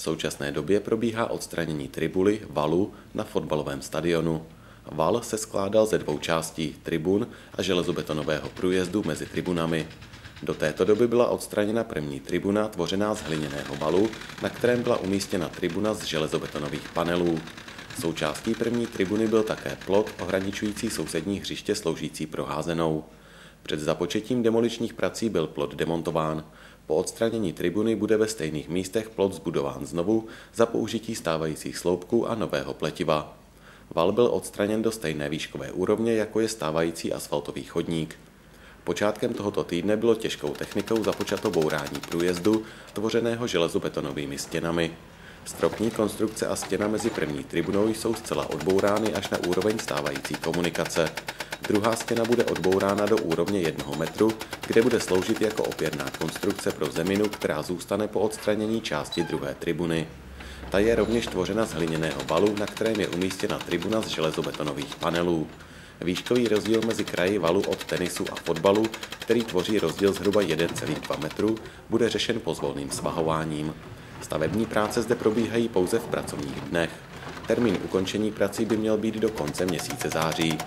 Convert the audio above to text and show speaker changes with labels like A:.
A: V současné době probíhá odstranění tribuly valu na fotbalovém stadionu. Val se skládal ze dvou částí, tribun a železobetonového průjezdu mezi tribunami. Do této doby byla odstraněna první tribuna tvořená z hliněného valu, na kterém byla umístěna tribuna z železobetonových panelů. Součástí první tribuny byl také plot ohraničující sousední hřiště sloužící pro házenou. Před započetím demoličních prací byl plot demontován. Po odstranění tribuny bude ve stejných místech plot zbudován znovu za použití stávajících sloupků a nového pletiva. Val byl odstraněn do stejné výškové úrovně, jako je stávající asfaltový chodník. Počátkem tohoto týdne bylo těžkou technikou započato bourání průjezdu, tvořeného železobetonovými stěnami. Stropní konstrukce a stěna mezi první tribunou jsou zcela odbourány až na úroveň stávající komunikace. Druhá stěna bude odbourána do úrovně jednoho metru, kde bude sloužit jako opěrná konstrukce pro zeminu, která zůstane po odstranění části druhé tribuny. Ta je rovněž tvořena z hliněného balu, na kterém je umístěna tribuna z železobetonových panelů. Výškový rozdíl mezi kraji valu od tenisu a fotbalu, který tvoří rozdíl zhruba 1,2 metru, bude řešen pozvolným svahováním. Stavební práce zde probíhají pouze v pracovních dnech. Termín ukončení prací by měl být do konce měsíce září.